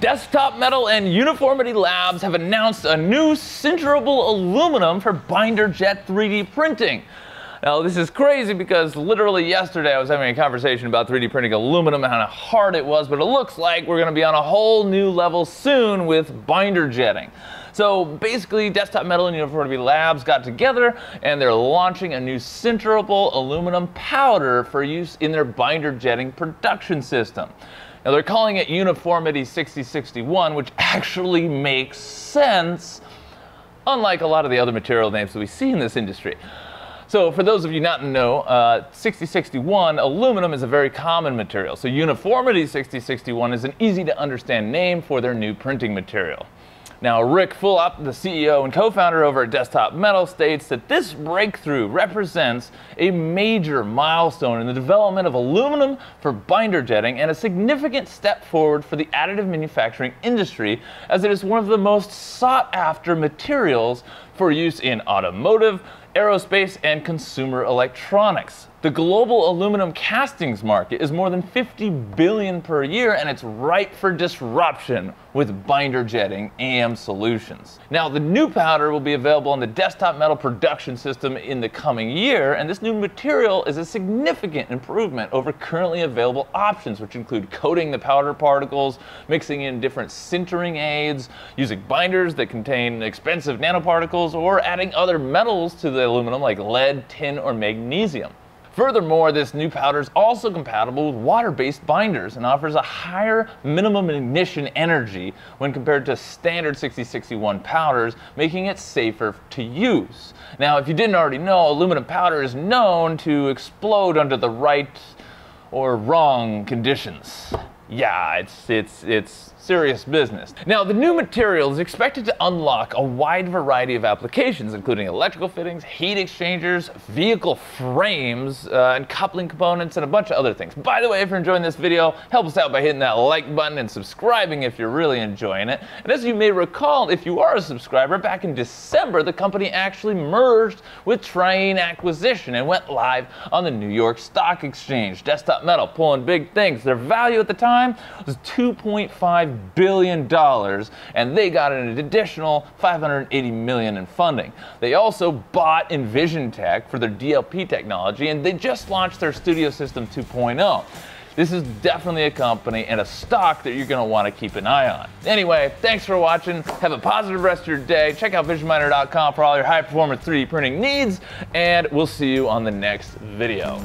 Desktop Metal and Uniformity Labs have announced a new sinterable aluminum for binder jet 3D printing. Now, this is crazy because literally yesterday I was having a conversation about 3D printing aluminum and how hard it was, but it looks like we're going to be on a whole new level soon with binder jetting. So basically, Desktop Metal and Uniformity Labs got together and they're launching a new sinterable aluminum powder for use in their binder jetting production system. Now they're calling it Uniformity 6061, which actually makes sense, unlike a lot of the other material names that we see in this industry. So for those of you not know, uh, 6061 aluminum is a very common material. So Uniformity 6061 is an easy to understand name for their new printing material. Now, Ric Fulop, the CEO and co-founder over at Desktop Metal, states that this breakthrough represents a major milestone in the development of aluminum for binder jetting and a significant step forward for the additive manufacturing industry as it is one of the most sought after materials for use in automotive, aerospace, and consumer electronics. The global aluminum castings market is more than 50 billion per year and it's ripe for disruption with binder jetting AM solutions. Now, the new powder will be available on the desktop metal production system in the coming year, and this new material is a significant improvement over currently available options, which include coating the powder particles, mixing in different sintering aids, using binders that contain expensive nanoparticles, or adding other metals to the aluminum like lead, tin, or magnesium. Furthermore, this new powder is also compatible with water-based binders and offers a higher minimum ignition energy when compared to standard 6061 powders, making it safer to use. Now, if you didn't already know, aluminum powder is known to explode under the right or wrong conditions. Yeah, it's it's it's serious business. Now, the new material is expected to unlock a wide variety of applications, including electrical fittings, heat exchangers, vehicle frames, uh, and coupling components, and a bunch of other things. By the way, if you're enjoying this video, help us out by hitting that like button and subscribing if you're really enjoying it. And as you may recall, if you are a subscriber, back in December, the company actually merged with Trine Acquisition and went live on the New York Stock Exchange. Desktop Metal pulling big things. Their value at the time was 2.5 billion dollars, and they got an additional 580 million in funding. They also bought EnvisionTEC for their DLP technology, and they just launched their Studio System 2.0. This is definitely a company and a stock that you're going to want to keep an eye on. Anyway, thanks for watching. Have a positive rest of your day. Check out visionminer.com for all your high performance 3D printing needs, and we'll see you on the next video.